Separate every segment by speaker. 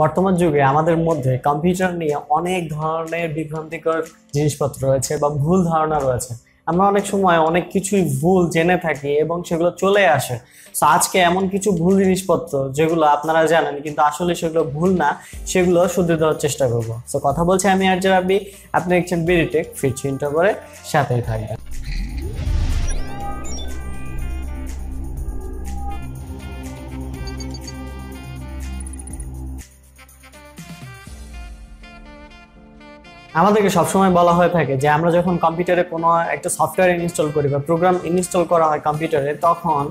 Speaker 1: বর্তমান যুগে আমাদের মধ্যে কম্পিউটার নিয়ে অনেক ধরনের বিভ্রান্তিকর জিনিসপত্র রয়েছে বা ভুল ধারণা রয়েছে। আমরা অনেক সময় অনেক কিছুই ভুল জেনে থাকি এবং সেগুলো চলে আসে। তো আজকে এমন কিছু ভুল জিনিসপত্র যেগুলো আপনারা জানেন কিন্তু আসলে সেগুলো ভুল না, সেগুলো শুধরে দেওয়ার চেষ্টা করব। তো কথা বলছি আমি আর রাব্বি, আপনি দেখছেন বিরিটেক ফিরছি ইন্টার করে সাথেই থাকবেন। আমাদেরকে সবসময় বলা হয়ে থাকে যে আমরা যখন কম্পিউটারে কোনো একটা সফটওয়্যার ইনস্টল করি বা প্রোগ্রাম ইনস্টল করা হয় কম্পিউটারে, তখন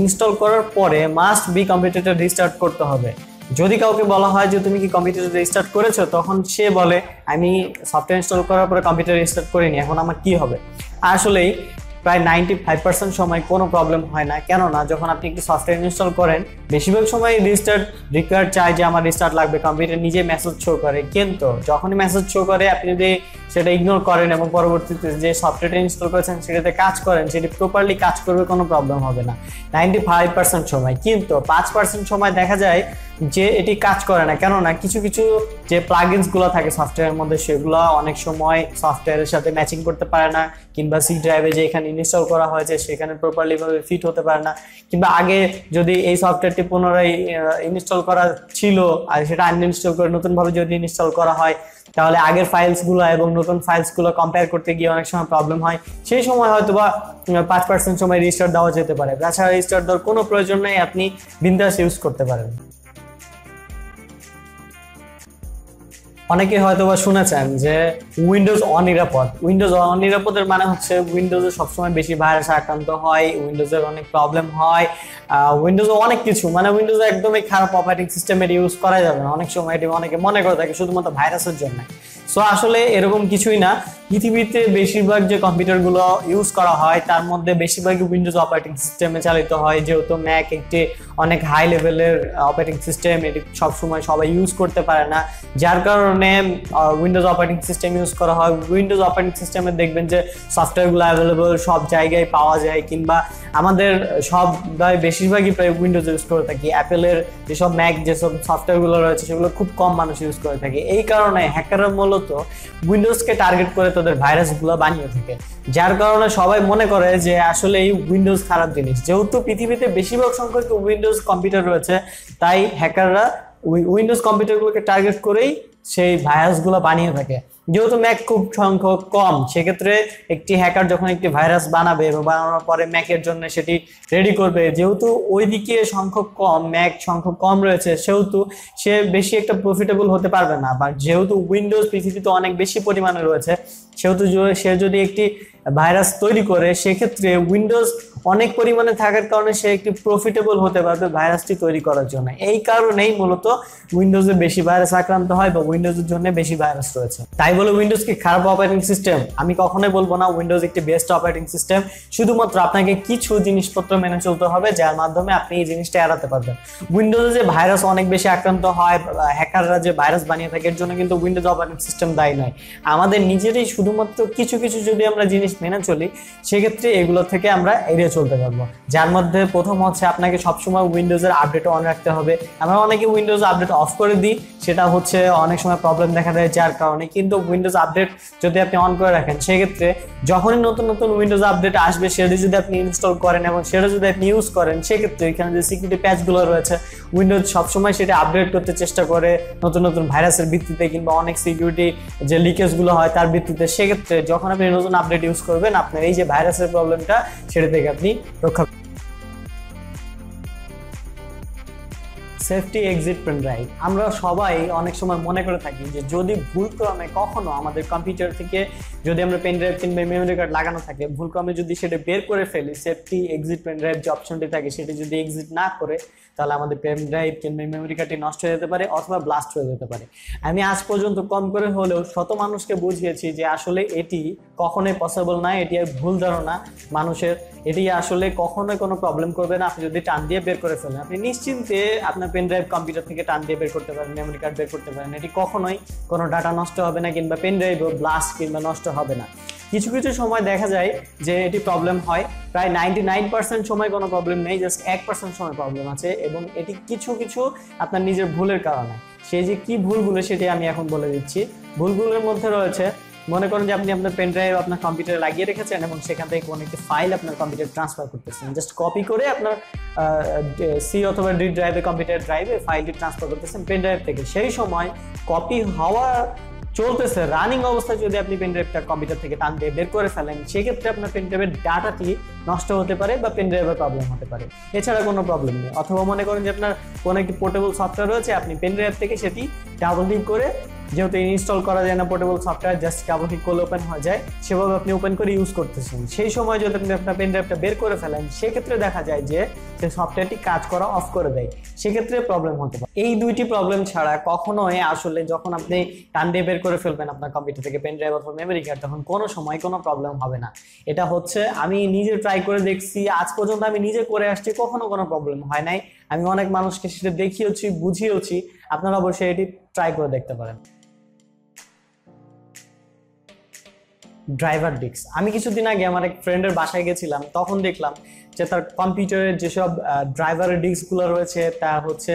Speaker 1: ইনস্টল করার পরে মাস্ট বি কম্পিউটারটা রিস্টার্ট করতে হবে। যদি কাউকে বলা হয় যে তুমি কি কম্পিউটার রিস্টার্ট করেছ, তখন সে বলে, আমি সফটওয়্যার ইনস্টল করার পরে কম্পিউটার রিস্টার্ট করিনি, এখন আমার কি হবে? আসলেই প্রায় নাইনটি ফাইভ পার্সেন্ট সময় কোনো প্রবলেম হয় না। কেননা, যখন আপনি একটি সফটওয়্যার ইনস্টল করেন, বেশিরভাগ সময় রিস্টার্ট রিকোয়ার চায় যে আমার রিস্টার্ট লাগবে কম্পিউটার নিজে মেসেজ শো করে। কিন্তু যখনই মেসেজ শো করে, আপনি যদি সেটা ইগনোর করেন এবং পরবর্তীতে যে সফটওয়্যারটা ইনস্টল করেছেন, সেটাতে কাজ করেন, সেটি প্রপারলি কাজ করবে, কোনো প্রবলেম হবে না। নাইনটি ফাইভ পার্সেন্ট সময়। কিন্তু পাঁচ পার্সেন্ট সময় দেখা যায় যে এটি কাজ করে না। কেননা, কিছু কিছু যে প্লাগিনসগুলো থাকে সফটওয়্যারের মধ্যে, সেগুলো অনেক সময় সফটওয়্যারের সাথে ম্যাচিং করতে পারে না, কিংবা সি ড্রাইভে যে এখানে ইনস্টল করা হয়েছে সেখানে প্রপারলি ভাবে ফিট হতে পারে না, কিংবা আগে যদি এই সফটওয়্যারটি পুনরায় ইনস্টল করা ছিল, আর সেটা আনইনস্টল করে নতুনভাবে যদি ইনস্টল করা হয়, তাহলে আগের ফাইলসগুলো এবং নতুন ফাইলসগুলো কম্পেয়ার করতে গিয়ে অনেক সময় প্রবলেম হয়। সেই সময় হয়তো বা পাঁচ পার্সেন্ট সময় রিস্টার্ট দেওয়া যেতে পারে। তাছাড়া রিস্টার্ট দেওয়ার কোনো প্রয়োজন নেই, আপনি বিন্দাস ইউজ করতে পারেন। অনেকে হয়তো বা শুনেছেন যে উইন্ডোজ অনিরাপদ। উইন্ডোজ অনিরাপদের মানে হচ্ছে উইন্ডোজে সবসময় বেশি ভাইরাস আক্রান্ত হয় উইন্ডোজের অনেক প্রবলেম হয়। উইন্ডোজে অনেক কিছু মানে উইন্ডোজে একদমই খারাপ অপারেটিং সিস্টেমের ইউজ করা যাবে না। অনেক সময় এটি অনেকে মনে করে থাকে শুধুমাত্র ভাইরাসের জন্য। সো আসলে এরকম কিছুই না। পৃথিবীতে বেশিরভাগ যে কম্পিউটারগুলো ইউজ করা হয়, তার মধ্যে বেশিরভাগই উইন্ডোজ অপারেটিং সিস্টেমে চালিত হয়। যেহেতু ম্যাক একটি অনেক হাই লেভেলের অপারেটিং সিস্টেম এটি সবসময় সবাই ইউজ করতে পারে না। যার কারণে উইন্ডোজ অপারেটিং সিস্টেম ইউজ করা হয়। উইন্ডোজ অপারেটিং সিস্টেমে দেখবেন যে সফটওয়্যারগুলো অ্যাভেলেবল সব জায়গায় পাওয়া যায়। কিংবা আমাদের সব বেশিরভাগই প্রায় উইন্ডোজ ইউজ করে থাকি। অ্যাপেলের যেসব ম্যাক যেসব সফটওয়্যারগুলো রয়েছে, সেগুলো খুব কম মানুষ ইউজ করে থাকে। এই কারণে হ্যাকাররা মূলত উইন্ডোজকে টার্গেট করে তাদের ভাইরাসগুলো বানিয়ে থাকে। যার কারণে সবাই মনে করে যে আসলে এই উইন্ডোজ খারাপ জিনিস। যেহেতু পৃথিবীতে বেশিরভাগ সংখ্যক উইন্ডোজ কম্পিউটার রয়েছে, তাই হ্যাকাররা উইন্ডোজ কম্পিউটারগুলোকে টার্গেট করেই সেই ভাইরাসগুলো বানিয়ে থাকে। যেহেতু ম্যাক খুব সংখ্যক কম, সেক্ষেত্রে একটি হ্যাকার যখন একটি ভাইরাস বানাবে এবং বানানোর পরে ম্যাকের জন্য সেটি রেডি করবে। যেহেতু ওইদিকে সংখ্যক কম ম্যাক সংখ্যক কম রয়েছে, সেহেতু সে বেশি একটা প্রফিটেবল হতে পারবে না। বা যেহেতু উইন্ডোজ পৃথিবীতে অনেক বেশি পরিমাণে রয়েছে সেহেতু সে যদি একটি ভাইরাস তৈরি করে, সেক্ষেত্রে উইন্ডোজ অনেক পরিমাণে থাকার কারণে সে একটি প্রফিটেবল হতে পারবে ভাইরাসটি তৈরি করার জন্য। এই কারণেই মূলত উইন্ডোজে বেশি ভাইরাস আক্রান্ত হয় বা উইন্ডোজের জন্য বেশি ভাইরাস রয়েছে। তাই বলে উইন্ডোজ কি খারাপ অপারেটিং সিস্টেম আমি কখনোই বলব না উইন্ডোজ একটি বেস্ট অপারেটিং সিস্টেম শুধুমাত্র আপনাকে কিছু জিনিসপত্র মেনে চলতে হবে, যার মাধ্যমে আপনি এই জিনিসটা এড়াতে পারবেন। উইন্ডোজে যে ভাইরাস অনেক বেশি আক্রান্ত হয় হ্যাকাররা যে ভাইরাস বানিয়ে থাকে, এর জন্য কিন্তু উইন্ডোজ অপারেটিং সিস্টেম দায়ী নয়। আমাদের নিজেরই শুধুমাত্র কিছু কিছু যদি আমরা জিনিস মেনে চলি, সেক্ষেত্রে এগুলো থেকে আমরা এড়িয়ে চলতে পারব। যার মধ্যে প্রথম হচ্ছে আপনাকে সবসময় উইন্ডোজের আপডেট অন রাখতে হবে। আমরা অনেকে উইন্ডোজ আপডেট অফ করে দিই, সেটা হচ্ছে অনেক সময় প্রবলেম দেখা দেয় যার কারণে। কিন্তু উইন্ডোজ আপডেট যদি আপনি অন করে রাখেন, সেক্ষেত্রে যখনই নতুন নতুন উইন্ডোজ আপডেট আসবে, সেটা যদি আপনি ইনস্টল করেন এবং সেটা যদি আপনি ইউজ করেন, সেক্ষেত্রে এখানে যে সিকিউরিটি প্যাচগুলো রয়েছে উইন্ডোজ সবসময় সেটা আপডেট করতে চেষ্টা করে। নতুন নতুন ভাইরাসের ভিত্তিতে কিংবা অনেক সিকিউরিটি যে লিকেজগুলো হয়, তার ভিত্তিতে সেক্ষেত্রে যখন আপনি নতুন আপডেট ইউজ করবেন, আপনার এই যে ভাইরাসের প্রবলেমটা সেটা থেকে আপনি রক্ষা সেফটি এক্সিট পেন ড্রাইভ আমরা সবাই অনেক সময় মনে করে থাকি যে যদি ভুলক্রমে কখনো আমাদের কম্পিউটার থেকে যদি আমরা পেন ড্রাইভ কিংবা মেমোরি কার্ড লাগানো থাকে, ভুলক্রমে যদি সেটা বের করে ফেলি সেফটি এক্সিট পেন ড্রাইভ যে অপশনটি থাকে, সেটি যদি এক্সিট না করে, তাহলে আমাদের পেন ড্রাইভ কিংবা মেমোরি কার্ডটি নষ্ট হয়ে যেতে পারে অথবা ব্লাস্ট হয়ে যেতে পারে। আমি আজ পর্যন্ত কম করে হলেও শত মানুষকে বুঝিয়েছি যে আসলে এটি কখনোই পসিবল না, এটি ভুল ধারণা। মানুষের, এটি আসলে কখনোই কোনো প্রবলেম করবে না। আপনি যদি টান দিয়ে বের করে ফেলেন, আপনি নিশ্চিন্তে আপনার পেন ড্রাইভ কম্পিউটার থেকে টান দিয়ে বের করতে পারেন মেমোরি কার্ড বের করতে পারেন। এটি কখনোই কোনো ডাটা নষ্ট হবে না কিংবা পেন ড্রাইভও ব্লাস্ট কিংবা নষ্ট হবে না। কিছু কিছু সময় দেখা যায় যে এটি প্রবলেম হয়। প্রায় নাইনটি সময় কোনো প্রবলেম নেই জাস্ট এক পার্সেন্ট সময় প্রবলেম আছে এবং এটি কিছু কিছু আপনার নিজের ভুলের কারণে। সেই যে কি ভুলগুলো সেটি আমি এখন বলে দিচ্ছি। ভুলগুলোর মধ্যে রয়েছে, মনে করেন যে আপনি আপনার পেন ড্রাইভ আপনার কম্পিউটারে লাগিয়ে রেখেছেন এবং সেখান থেকে কোনো একটি ফাইল আপনার কম্পিউটার ট্রান্সফার করতেছেন। জাস্ট কপি করে আপনার সি অথবা ডি ড্রাইভে কম্পিউটার ড্রাইভে ফাইলটি ট্রান্সফার করতেছেন পেন ড্রাইভ থেকে। সেই সময় কপি হওয়া চলতেছে। রানিং অবস্থায় যদি আপনি পেন ড্রাইভটা কম্পিউটার থেকে টান দিয়ে বের করে ফেলেন, সেক্ষেত্রে আপনার পেন ড্রাইভের ডাটাটি নষ্ট হতে পারে বা পেন ড্রাইভের প্রবলেম হতে পারে। এছাড়া কোনো প্রবলেম নেই। অথবা মনে করেন যে আপনার কোনো একটি পোর্টেবল সফটওয়্যার রয়েছে, আপনি পেন ড্রাইভ থেকে সেটি ডাবল ক্লিক করে যেহেতু ইনস্টল করা যায় না portable software just double click করলে ওপেন হয়ে যায়, সেভাবে আপনি ওপেন করে ইউজ করতেছেন। সেই সময় যদি আপনি আপনার পেন ড্রাইভটা বের করে ফেলেন, সেক্ষেত্রে দেখা যায় যে সে সফটওয়্যারটি কাজ করা অফ করে দেয়, সেক্ষেত্রে প্রবলেম হতে পারে। এই দুইটি প্রবলেম ছাড়া কখনোই আসলে যখন আপনি টান দিয়ে বের করে ফেলবেন আপনার কম্পিউটার থেকে পেন ড্রাইভ অথবা মেমোরি কার্ড তখন কোনো সময় কোনো প্রবলেম হবে না। এটা হচ্ছে, আমি নিজে ট্রাই করে দেখছি, আজ পর্যন্ত আমি নিজে করে আসছি, কখনো কোনো প্রবলেম হয় নাই। আমি অনেক মানুষকে সেটা দেখিয়েছি বুঝিয়েছি আপনারা অবশ্যই এটি ট্রাই করে দেখতে পারেন। ড্রাইভার ডিস্ক আমি কিছুদিন আগে আমার এক ফ্রেন্ডের বাসায় গেছিলাম, তখন দেখলাম যে তার কম্পিউটারের যেসব ড্রাইভারের ডিস্কগুলো রয়েছে, তা হচ্ছে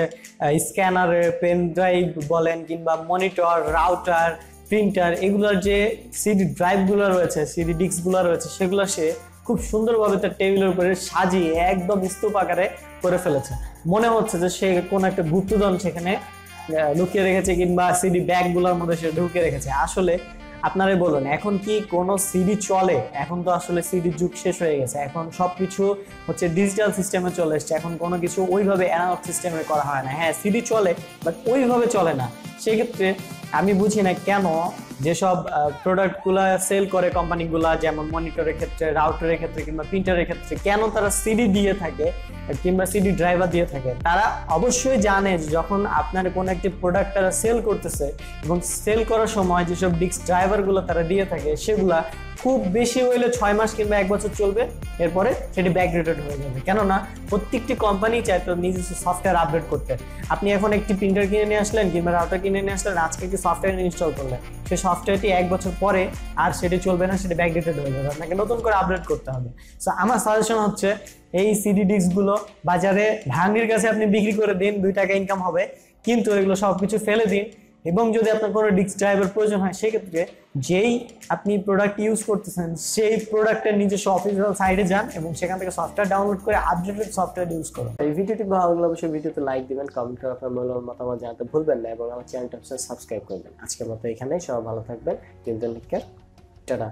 Speaker 1: স্ক্যানারের পেন ড্রাইভ বলেন কিংবা মনিটর রাউটার প্রিন্টার এগুলোর যে সিডি ড্রাইভগুলো রয়েছে সিডি ডিস্কগুলো রয়েছে, সেগুলো সে খুব সুন্দরভাবে তার টেবিলের উপরে সাজিয়ে একদম স্তূপ আকারে করে ফেলেছে। মনে হচ্ছে যে সে কোনো একটা গুপ্তধন সেখানে লুকিয়ে রেখেছে কিংবা সিডি ব্যাগগুলোর মধ্যে সে ঢুকিয়ে রেখেছে। আসলে আপনারাই বলুন, এখন কি কোনো সিডি চলে? এখন তো আসলে সিডির যুগ শেষ হয়ে গেছে। এখন সব কিছু হচ্ছে ডিজিটাল সিস্টেমে চলে এসছে। এখন কোনো কিছু ওইভাবে অ্যানালগ সিস্টেমে করা হয় না। হ্যাঁ সিডি চলে বাট ওইভাবে চলে না। সেক্ষেত্রে আমি বুঝি না কেন যেসব প্রোডাক্টগুলো সেল করে কোম্পানিগুলা যেমন মনিটরের ক্ষেত্রে রাউটারের ক্ষেত্রে কিংবা প্রিন্টারের ক্ষেত্রে, কেন তারা সিডি দিয়ে থাকে কিংবা সিডি ড্রাইভার দিয়ে থাকে, তারা অবশ্যই জানে যখন আপনার কোনো একটি প্রোডাক্ট তারা সেল করতেছে এবং সেল করার সময় যেসব ডিস্ক ড্রাইভারগুলো তারা দিয়ে থাকে, সেগুলা খুব বেশি হইলে ছয় মাস কিংবা এক বছর চলবে, এরপরে সেটি ব্যাকডেটেড হয়ে যাবে। কেননা, প্রত্যেকটি কোম্পানি চায় তো নিজস্ব সফটওয়্যার আপডেট করতে। আপনি এখন একটি প্রিন্টার কিনে নিয়ে আসলেন কিংবা রাউটার কিনে নিয়ে আসলেন, আজকে একটি সফটওয়্যার ইনস্টল করলেন, সেই সফটওয়্যারটি এক বছর পরে আর সেটি চলবে না, সেটি ব্যাকডেটেড হয়ে যাবে। আপনাকে নতুন করে আপডেট করতে হবে। সো আমার সাজেশন হচ্ছে এই সিডি ডিস্কগুলো বাজারে ভাঙ্গির কাছে আপনি বিক্রি করে দিন, দুই টাকা ইনকাম হবে। কিন্তু এগুলো সব কিছু ফেলে দিন। এবং যদি আপনার কোনো ডিস্ক ড্রাইভের প্রয়োজন হয়, সেক্ষেত্রে যেই আপনি প্রোডাক্ট ইউজ করতেছেন, সেই প্রোডাক্টের নিজস্ব অফিসিয়াল সাইডে যান এবং সেখান থেকে সফটওয়্যার ডাউনলোড করে আপডেটেড সফটওয়্যার ইউজ করুন। এই ভিডিওটি ভালো লাগলে অবশ্যই ভিডিওতে লাইক দিবেন কমেন্ট করে আপনার মূল্য মতামত জানাতে ভুলবেন না এবং আমার চ্যানেলটা সাবস্ক্রাইব করবেন আজকের মতো এখানেই, সবাই ভালো থাকবেন। কিন্তু টাটা